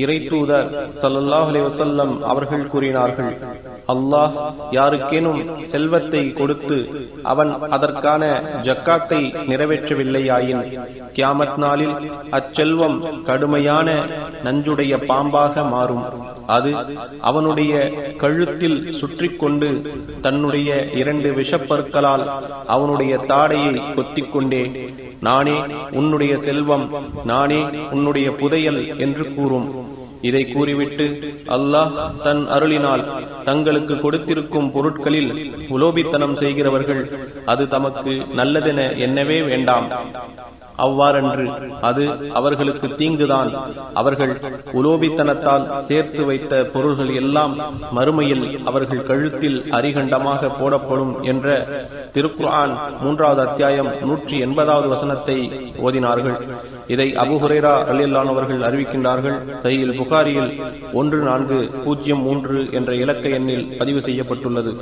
இறை தூதர் சல்லல்லாஹு அவர்கள் கூறினார்கள் அல்லாஹ் யாருக்கேனும் செல்வத்தை கொடுத்து அவன் அதற்கான ஜக்காத்தை நிறைவேற்றவில்லையாயின் கியாமத் நாளில் அச்செல்வம் கடுமையான நஞ்சுடைய பாம்பாக மாறும். அது அவனுடைய கழுத்தில் சுற்றிக் கொண்டு தன்னுடைய இரண்டு விஷப்பற்களால் அவனுடைய தாடையை கொத்திக் கொண்டே நானே உன்னுடைய செல்வம் நானே உன்னுடைய புதையல் என்று கூறும். இதை கூறிவிட்டு அல்லாஹ் தன் அருளினால் தங்களுக்கு கொடுத்திருக்கும் பொருட்களில் உலோபித்தனம் செய்கிறவர்கள் அது தமக்கு நல்லதென எண்ணவே வேண்டாம். அவ்வாறன்று அது அவர்களுக்கு தீங்குதான். அவர்கள் உலோபித்தனத்தால் சேர்த்து வைத்த பொருள்கள் எல்லாம் மறுமையில் அவர்கள் கழுத்தில் அரிகண்டமாக போடப்படும் என்ற திருக்குரான் மூன்றாவது அத்தியாயம் நூற்றி எண்பதாவது வசனத்தை ஓதினார்கள். இதை அபுஹுரேரா அலியல்லானவர்கள் அறிவிக்கின்றார்கள். சையில் புகாரியில் ஒன்று நான்கு பூஜ்ஜியம் மூன்று என்ற இலக்க எண்ணில் பதிவு செய்யப்பட்டுள்ளது.